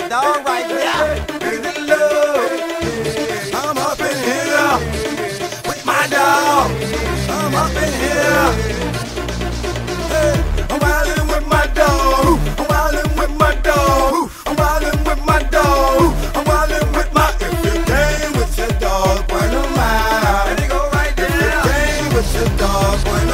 my dog right there. Love? I'm up in here with my dog. I'm up in here. I'm wildin' with my dog. I'm wildin' with my dog. I'm wildin' with my dog. I'm wildin' with my. If you came with your dog, bueno más. There they go right If you there. came with your dog, bueno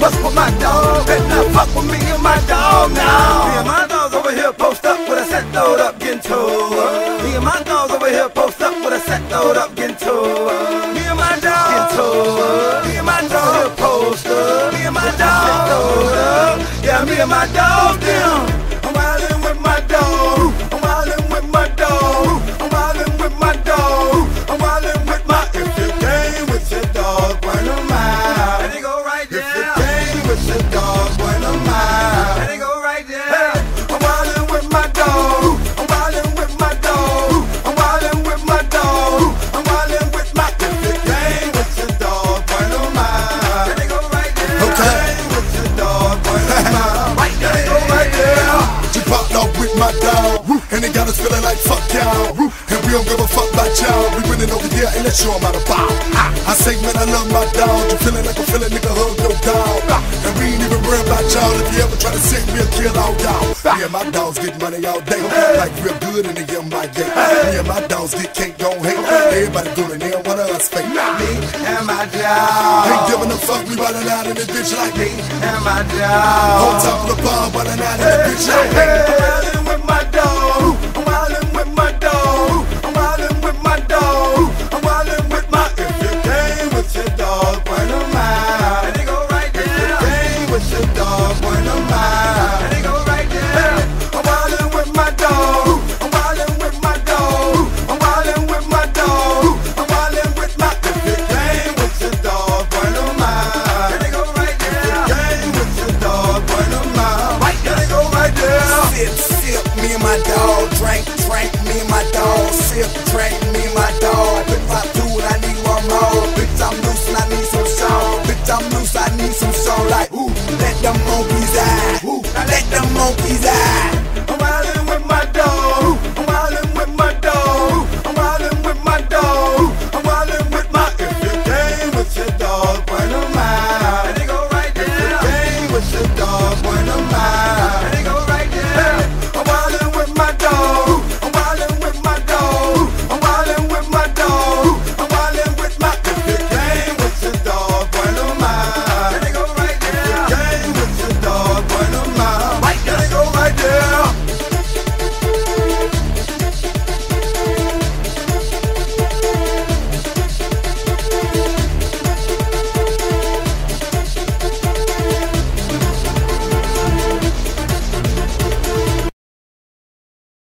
bust with my dog. And now fuck with me and my dog now. Me and my dogs over here post up with a set load up getting towed. Me and my dogs over here post up with a set load up getting towed. Me and my dog getting towed. Me and my dog post up. Me and my dog. Yeah, me and my dog them. My dog, and they got us feeling like fuck y'all. And we don't give a fuck about y'all. We winning over here and let's show show 'em how to bow. I say, man, I love my dog. You feeling like I'm feeling, nigga, hug your dog. And we ain't even worried about y'all. If you ever try to sick, we'll kill all y'all. Me and my dogs get money all day. Like real good in the young my day. Me and my dogs get cake, don't hate. Everybody doing it, one of us fake. Me and my dog. Ain't giving a fuck, we running out in this bitch like me. And my dog. On top of the bar, running out in this bitch like me. them monkeys out. Now let them monkeys out.